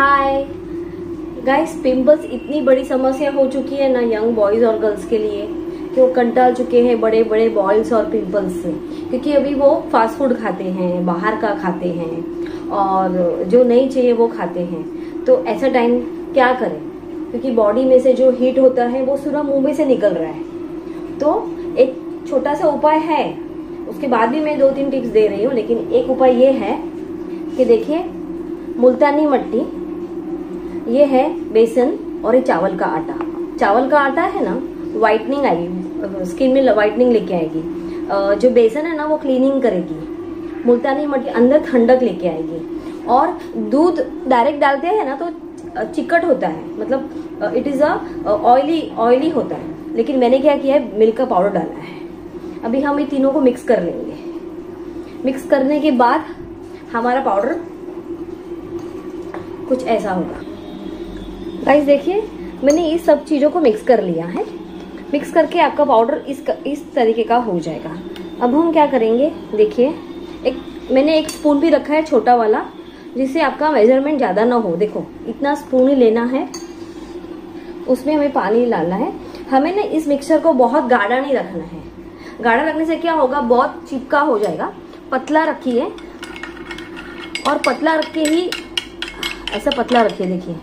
हाय guys pimples इतनी बड़ी समस्या हो चुकी है ना यंग बॉयज़ और गर्ल्स के लिए कि वो कंटाल चुके हैं बड़े बड़े बॉयल्स और पिंपल्स से। क्योंकि अभी वो फास्ट फ़ूड खाते हैं, बाहर का खाते हैं और जो नहीं चाहिए वो खाते हैं। तो ऐसा टाइम क्या करें? क्योंकि बॉडी में से जो हीट होता है, वो पूरा मुँह में से निकल रहा है। तो एक छोटा सा उपाय है। उसके बाद भी मैं दो तीन टिप्स दे रही हूँ, लेकिन एक उपाय ये है कि देखिए, मुल्तानी मट्टी ये है बेसन और ये चावल का आटा। चावल का आटा है ना वाइटनिंग आएगी स्किन में वाइटनिंग लेके आएगी। जो बेसन है ना, वो क्लीनिंग करेगी। मुल्तानी मटी अंदर ठंडक लेके आएगी। और दूध डायरेक्ट डालते हैं ना तो चिकट होता है। मतलब it is a oily oily होता है। लेकिन मैंने क्या किया है मिल्क का पाउडर डाला है। अभी हम ये तीनों को मिक्स कर लेंगे। मिक्स करने के बाद हमारा पाउडर कुछ ऐसा होगा। गाइस देखिए, मैंने इस सब चीज़ों को मिक्स कर लिया है। मिक्स करके आपका पाउडर इस इस तरीके का हो जाएगा। अब हम क्या करेंगे? देखिए, एक, मैंने एक स्पून भी रखा है छोटा वाला, जिससे आपका मेज़रमेंट ज़्यादा ना हो। देखो, इतना स्पून ही लेना है। उसमें हमें पानी डालना है। हमें ना इस मिक्सर को बहुत गाढ़ा नहीं रखना है। गाढ़ा रखने से क्या होगा? बहुत चिपका हो जाएगा। पतला रखिए। और पतला रख के ही, ऐसा पतला रखिए, देखिए।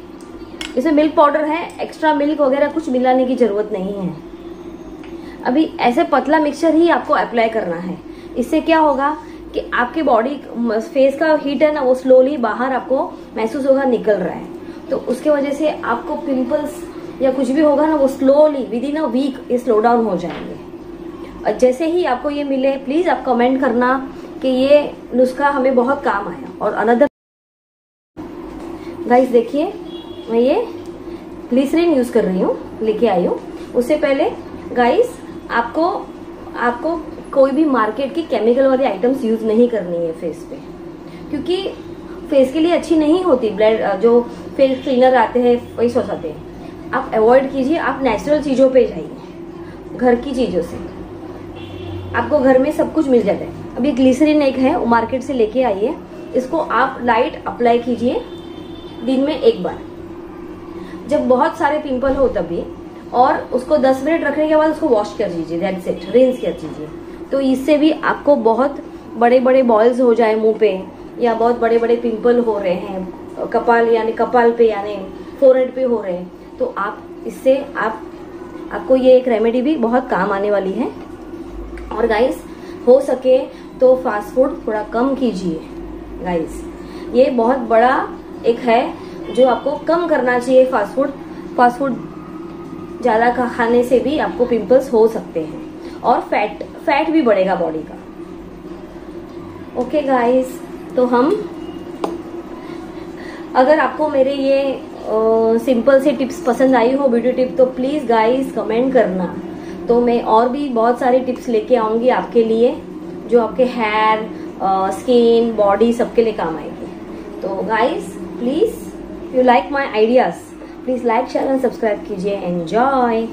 इसमें मिल्क पाउडर है एक्स्ट्रा मिल्क वगैरह कुछ मिलाने की ज़रूरत नहीं है। अभी ऐसे पतला मिक्सचर ही आपको अप्लाई करना है। इससे क्या होगा कि आपकी बॉडी फेस का हीट है ना, वो स्लोली बाहर आपको महसूस होगा, निकल रहा है। तो उसके वजह से आपको पिंपल्स या कुछ भी होगा ना, वो slowly with in a week ये स्लो डाउन हो जाएँगे। और जैसे ही आपको ये मिले प्लीज़ आप कमेंट करना कि ये नुस्खा हमें बहुत काम आया। और अनदर गाइस देखिए मैं ये ग्लिसरीन यूज़ कर रही हूँ, लेके आई हूँ। उससे पहले गाइस आपको आपको कोई भी मार्केट की केमिकल वाली आइटम्स यूज़ नहीं करनी है फेस पे। क्योंकि फेस के लिए अच्छी नहीं होती ब्लड जो फेस क्लीनर आते हैं, वही सॉस आते हैं। आप अवॉइड कीजिए, आप नेचुरल चीज़ों पे जाइए, घर की चीज़ों से। आपको घर में सब कुछ मिल जाता है। अभी ग्लिसरीन एक है, वो मार्केट से लेके आइए इसको आप लाइट अप्लाई कीजिए, दिन में एक बार। जब बहुत सारे पिंपल हो तभी, और उसको 10 मिनट रखने के बाद उसको वॉश कर दीजिए दैट्स इट रिंस कर दीजिए। तो इससे भी आपको बहुत बड़े बड़े बॉयल्स हो जाए मुँह पे, या बहुत बड़े बड़े पिंपल हो रहे हैं, कपाल यानी कपाल पे यानी फोरहेड पे हो रहे हैं तो आप इससे आप, आपको ये एक रेमेडी भी बहुत काम आने वाली है। और गाइस हो सके तो फास्ट फ़ूड थोड़ा कम कीजिए गाइस ये बहुत बड़ा एक है जो आपको कम करना चाहिए फास्ट फ़ूड फास्ट फ़ूड ज़्यादा खाने से भी आपको पिंपल्स हो सकते हैं। और फैट फैट भी बढ़ेगा बॉडी का। ओके गाइस तो हम, अगर आपको मेरे ये सिंपल से टिप्स पसंद आई हो वीडियो टिप तो प्लीज़ गाइस कमेंट करना। तो मैं और भी बहुत सारी टिप्स लेके आऊँगी आपके लिए, जो आपके हेयर स्किन बॉडी सबके लिए काम आएगी। तो guys please you like my ideas please like share and subscribe कीजिए. एंजॉय